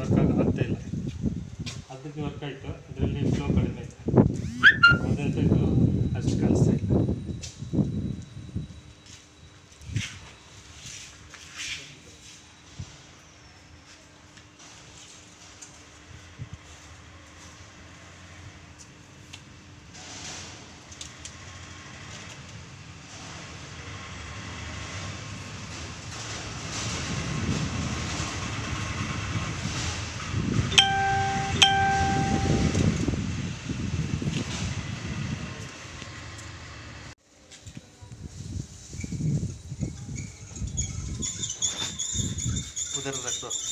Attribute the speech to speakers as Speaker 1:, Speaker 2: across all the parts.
Speaker 1: Work ಆಗ ಅದಕ್ಕೆ work ಆಯಿತು.
Speaker 2: उधर रख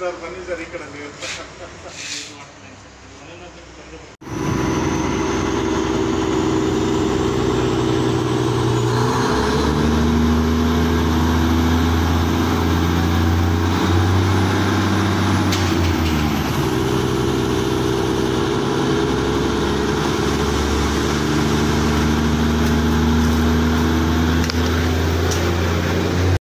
Speaker 3: ಸರ್ ಬನ್ನಿ ಸರ್ ಈ ಕಡೆ ನೀವು